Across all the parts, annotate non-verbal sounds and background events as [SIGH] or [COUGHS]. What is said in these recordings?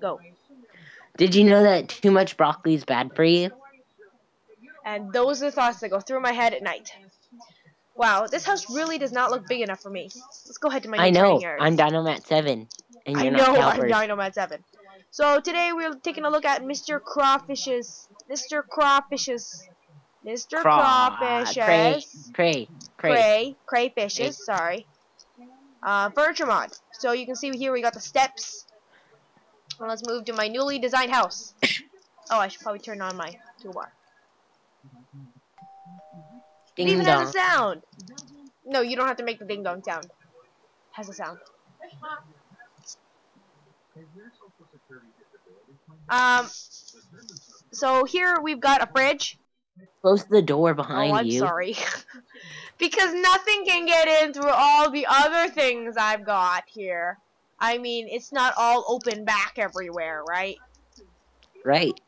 Go. Did you know that too much broccoli is bad for you? And those are the thoughts that go through my head at night. Wow, this house really does not look big enough for me. Let's go ahead to my I know. I'm Dinomatt 7. And you're know not I'm. Dinomatt 7. So today we're taking a look at Mr. Crawfish's Mr. Crawfish's Mr. Craw- Crawfish's Cray. Cray. Cray Crayfishes, sorry. Uh Bertramont. So you can see here we got the steps. Well, let's move to my newly designed house. [COUGHS] Oh, I should probably turn on my toolbar. It Ding even dong. has a sound. No, you don't have to make the ding dong sound. It has a sound. Um. So here we've got a fridge. Close the door behind oh, I'm you. sorry. [LAUGHS] because nothing can get in through all the other things I've got here. I mean, it's not all open back everywhere, right? Right.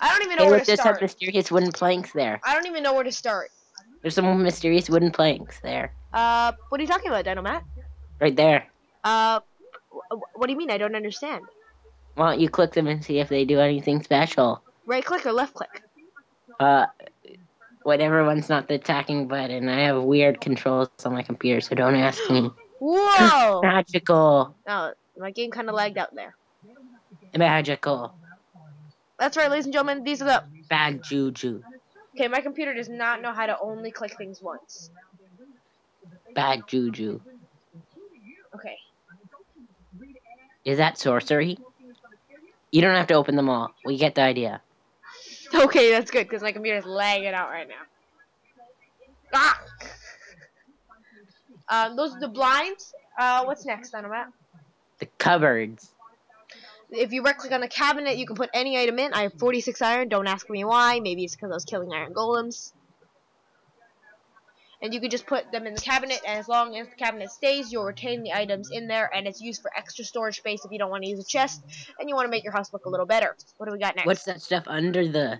I don't even know Hey, where to there's some start. mysterious wooden planks there. I don't even know where to start. There's some mysterious wooden planks there. Uh, what are you talking about, Dinomatt? Right there. Uh, wh- wh- what do you mean? I don't understand. Why don't you click them and see if they do anything special? Right click or left click? Uh, whatever one's not the attacking button. I have weird controls on my computer, so don't ask me. Whoa! Magical. oh, my game kind of lagged out there. Magical. That's right, ladies and gentlemen. These are the. Bad juju. Okay, my computer does not know how to only click things once. Bad juju. Okay. Is that sorcery? You don't have to open them all. We get the idea. Okay, that's good because my computer's lagging out right now. Ah! Um, those are the blinds. Uh, what's next, Dinomatt? The cupboards. If you right click on a cabinet, you can put any item in. I have 46 iron. Don't ask me why. Maybe it's because I was killing iron golems. And you can just put them in the cabinet, and as long as the cabinet stays, you'll retain the items in there, and it's used for extra storage space if you don't want to use a chest, and you want to make your house look a little better. What do we got next? What's that stuff under the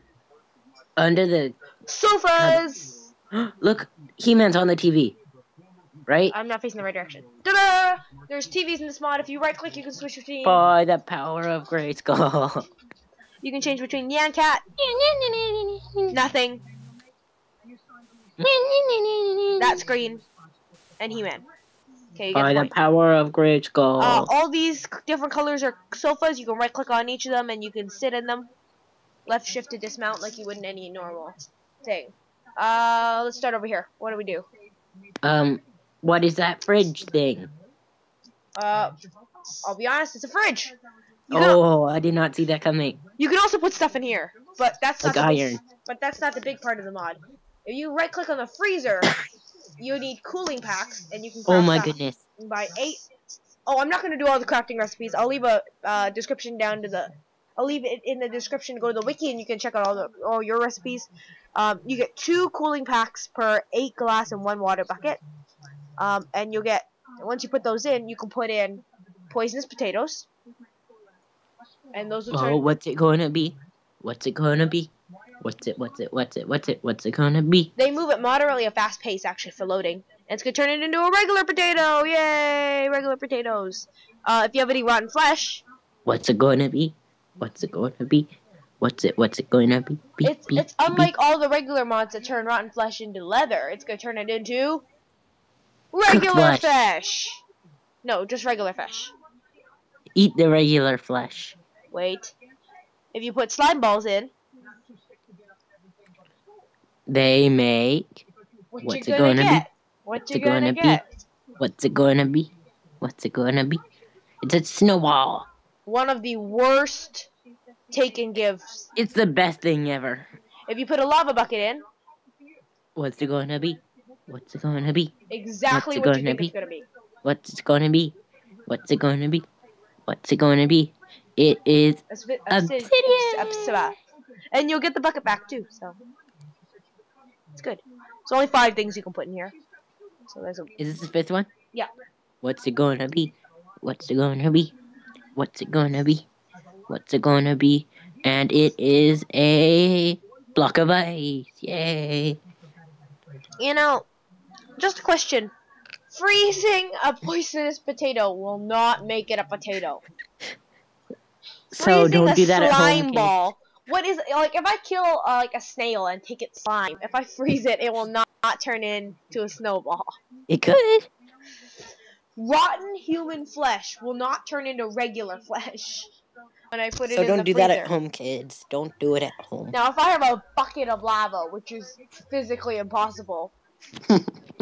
under the Sofas! [GASPS] Look, He-Man's on the TV. Right? I'm not facing the right direction. Ta-da! There's TVs in this mod. If you right click, you can switch between. By the power of Grayskull. [LAUGHS] You can change between Nyan Cat. Nothing. That's green. And He-Man. Okay, By the the power of Grayskull. Uh, all these different colors are sofas. You can right click on each of them and you can sit in them. Left shift to dismount like you would in any normal thing. Uh, let's start over here. What do we do? Um, what is that fridge thing? Uh, I'll be honest, it's a fridge. You Oh, I did not see that coming. you can also put stuff in here, but that's not Like the big- iron. But that's not the big part of the mod. If you right click on the freezer, you need cooling packs, and you can. Oh my goodness. By eight. Oh, I'm not gonna do all the crafting recipes. I'll leave a uh, description down to the. I'll leave it in the description. To go to the wiki, and you can check out all the all your recipes. Um, you get two cooling packs per eight glass and one water bucket. Um, and you'll get once you put those in, you can put in poisonous potatoes. And those will turn. Oh, what's it gonna be? What's it gonna be? What's it? What's it? What's it? What's it? What's it gonna be? They move at moderately a fast pace, actually, for loading. And it's gonna turn it into a regular potato! Yay! Regular potatoes. Uh, if you have any rotten flesh, What's it gonna be? What's it gonna be? What's it? What's it gonna be? Be- it's be- it's be- unlike all the regular mods that turn rotten flesh into leather. It's gonna turn it into regular flesh. fish. No, just regular fish. Eat the regular flesh. Wait. If you put slime balls in, They make. what What's it gonna, gonna be? get? What What's you it gonna gonna be? get? What's it gonna be? What's it gonna be? It's a snowball. One of the worst take and gives. It's the best thing ever. If you put a lava bucket in, What's it gonna be? What's it gonna be? exactly What's it what gonna be? it's gonna be. What's it gonna be? What's it gonna be? What's it gonna be? It is Obsi- Obsidian. obsi- obsi- And you'll get the bucket back too, so it's good. It's only five things you can put in here. So there's a Is this the fifth one? Yeah. What's it gonna be? What's it gonna be? What's it gonna be? What's it gonna be? And it is a block of ice. Yay. you know, just a question. Freezing a poisonous potato will not make it a potato. So don't do that at slime home. kids. ball. What is like if I kill uh, like a snail and take its slime? If I freeze it, it will not, not turn into a snowball. It could. Rotten human flesh will not turn into regular flesh when I put it So don't do freezer. that at home, kids. Don't do it at home. Now, if I have a bucket of lava, which is physically impossible, [LAUGHS]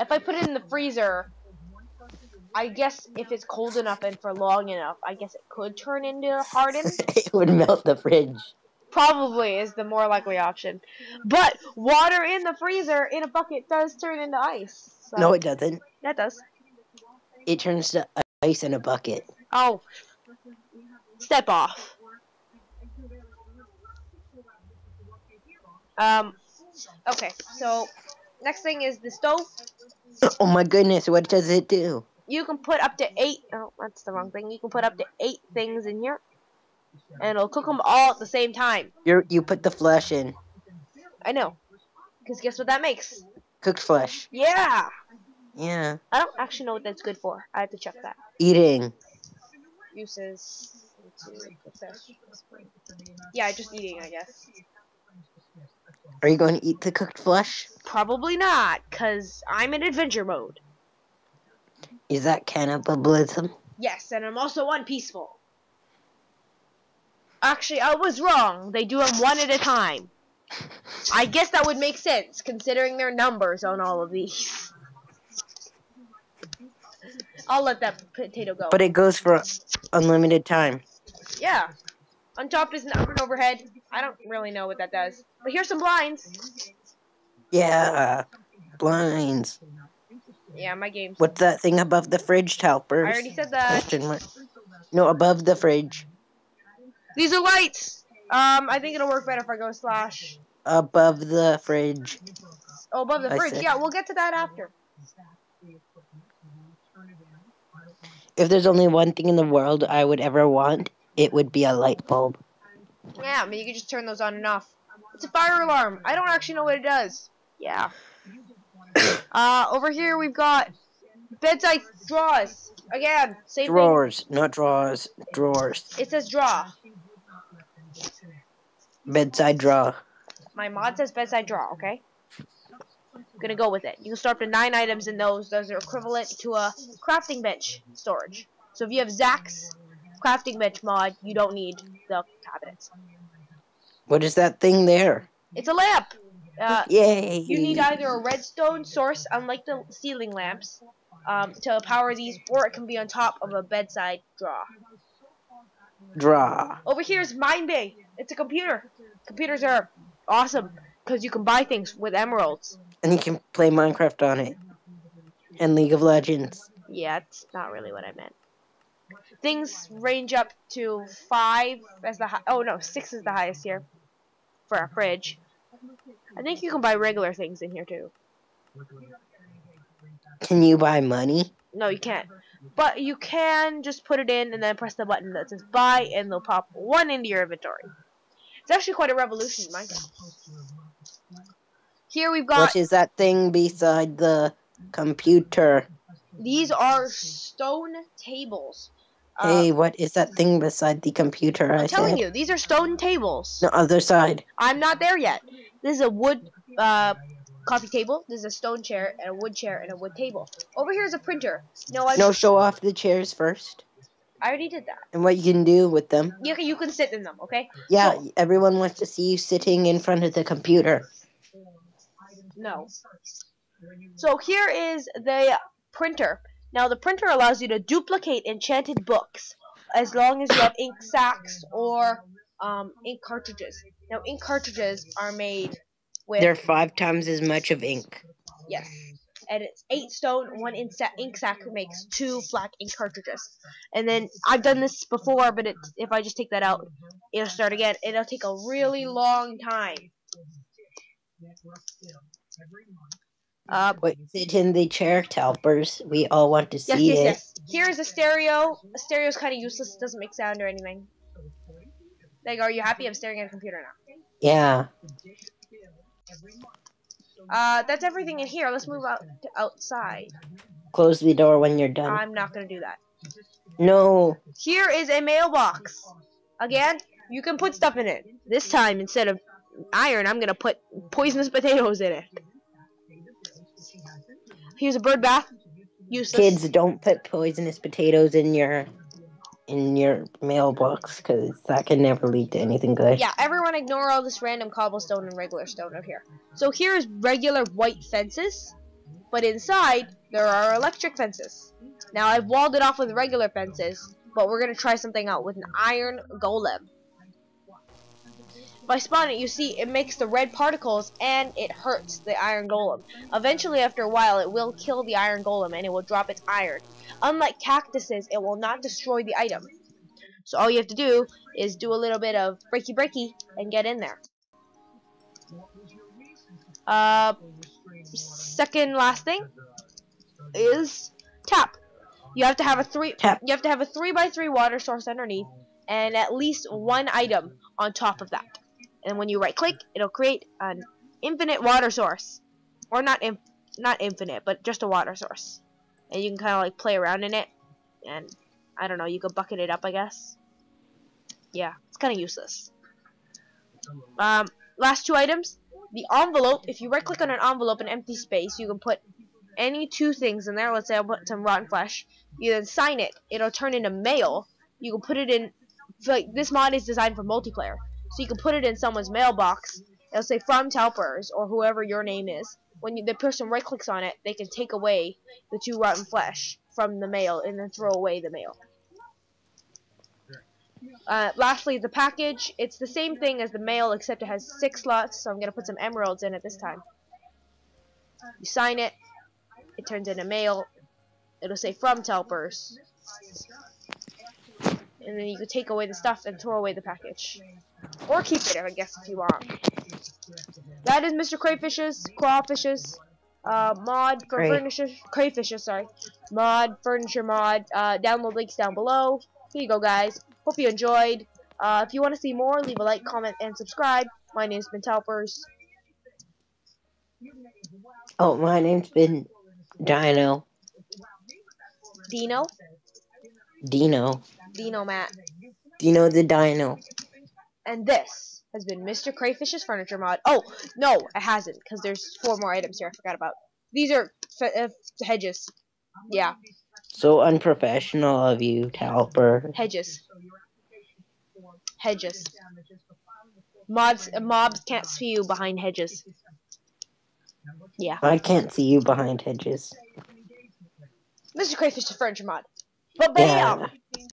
if I put it in the freezer, I guess if it's cold enough and for long enough, I guess it could turn into hardened. [LAUGHS] it would melt the fridge. Probably is the more likely option. But water in the freezer in a bucket does turn into ice. So No, it doesn't. that does. It turns to ice in a bucket. Oh, step off. Um. Okay, so next thing is the stove. [LAUGHS] Oh my goodness, what does it do? You can put up to eight. Oh, that's the wrong thing. You can put up to eight things in here, and it'll cook them all at the same time. You you put the flesh in. I know, because guess what that makes? Cooked flesh. Yeah. Yeah. I don't actually know what that's good for. I have to check that. Eating. Uses. Yeah, just eating, I guess. Are you going to eat the cooked flesh? Probably not, cause I'm in adventure mode. Is that cannibalism? Yes, and I'm also unpeaceful. Actually, I was wrong. They do them one at a time. [LAUGHS] I guess that would make sense, considering their numbers on all of these. I'll let that potato go. But it goes for unlimited time. yeah. On top is an overhead. I don't really know what that does. But here's some blinds. Yeah. Blinds. Yeah, my game's. What's that thing above the fridge, Talpers? I already said that. No, above the fridge. These are lights. Um, I think it'll work better if I go slash. Above the fridge. Oh, above the I fridge. see. Yeah, we'll get to that after. If there's only one thing in the world I would ever want, it would be a light bulb. Yeah, I mean, you can just turn those on and off. It's a fire alarm. I don't actually know what it does. Yeah. [COUGHS] Uh, over here we've got bedside drawers. Again, same thing. Drawers, not drawers. Drawers. It says draw. Bedside drawer. My mod says bedside drawer, okay? gonna go with it. You can store up to nine items in those. Those are equivalent to a crafting bench storage. So if you have Zach's crafting bench mod, you don't need the cabinets. What is that thing there? It's a lamp. Uh, Yay! You need either a redstone source, unlike the ceiling lamps, um, to power these, or it can be on top of a bedside draw. draw. Over here is MineBay. It's a computer. Computers are awesome because you can buy things with emeralds. And you can play Minecraft on it. And League of Legends. Yeah, that's not really what I meant. Things range up to five as the high. Oh no, six is the highest here for a fridge. I think you can buy regular things in here too. Can you buy money? No, you can't. But you can just put it in and then press the button that says buy and they'll pop one into your inventory. It's actually quite a revolution in Minecraft. Here we've got What is that thing beside the computer? these are stone tables. Hey, what is that thing beside the computer? I I'm telling said. you, these are stone tables. The other side. I'm not there yet. This is a wood uh, coffee table. This is a stone chair and a wood chair and a wood table. Over here is a printer. No, I No, show off the chairs first. I already did that. And what you can do with them. You can, you can sit in them, okay? Yeah, So- everyone wants to see you sitting in front of the computer. No. So here is the printer. Now the printer allows you to duplicate enchanted books as long as you have ink sacks or um, ink cartridges. Now ink cartridges are made with They're five times as much of ink. yes, and it's eight stone. One ink sac, sack makes two black ink cartridges. And then I've done this before, but it, if I just take that out, it'll start again. It'll take a really long time. Uh, Wait, sit in the chair, Talpers. We all want to Yes, see yes, it. yes. Here's a stereo. A stereo's kind of useless. It doesn't make sound or anything. Like, are you happy? I'm staring at a computer now. Yeah. Uh, that's everything in here. Let's move out to outside. Close the door when you're done. I'm not gonna do that. no. Here is a mailbox. again, you can put stuff in it. This time, instead of iron, I'm gonna put poisonous potatoes in it. Here's a bird bath. Useless. Kids, don't put poisonous potatoes in your in your mailbox because that can never lead to anything good. Yeah, everyone ignore all this random cobblestone and regular stone out here. So here is regular white fences, but inside there are electric fences. Now I've walled it off with regular fences, but we're gonna try something out with an iron golem. If spawning, you see it makes the red particles and it hurts the iron golem. Eventually, after a while, it will kill the iron golem and it will drop its iron. Unlike cactuses, it will not destroy the item. So all you have to do is do a little bit of breaky breaky and get in there. Uh, second last thing is tap. You have to have a three. Tap. You have to have a three by three water source underneath, and at least one item on top of that. And when you right click, it'll create an infinite water source, or not in, not infinite, but just a water source. And you can kind of like play around in it, and I don't know, you could bucket it up, I guess. Yeah, it's kind of useless. Um, last two items. The envelope, if you right click on an envelope in empty space, you can put any two things in there. Let's say I'll put some rotten flesh. You then sign it. It'll turn into mail. You can put it in, like, this mod is designed for multiplayer. So you can put it in someone's mailbox. It'll say from Talpers or whoever your name is. When you, the person right clicks on it, they can take away the two rotten flesh from the mail and then throw away the mail. Uh, lastly, the package. It's the same thing as the mail, except it has six slots, so I'm going to put some emeralds in it this time. You sign it. It turns into mail. It'll say from Talpers. And then you can take away the stuff and throw away the package. Or keep it, I guess, if you want. That is Mr. Crayfish's, Clawfish's, uh, mod for Cray. furniture, Crayfish's, sorry. Mod, furniture mod, uh, download links down below. Here you go, guys. Hope you enjoyed. Uh, if you want to see more, leave a like, comment, and subscribe. My name's been Talpers. Oh, my name's been Dino. Dino. Dino. Dino Matt. Dino the Dino. And this has been Mr. Crayfish's Furniture Mod. Oh, no, it hasn't, because there's four more items here I forgot about. These are f uh, hedges. Yeah, So unprofessional of you, Talper. hedges. Hedges. Mods, uh, mobs can't see you behind hedges. Yeah. I can't see you behind hedges. Mr. Crayfish's Furniture Mod. But bam! Yeah.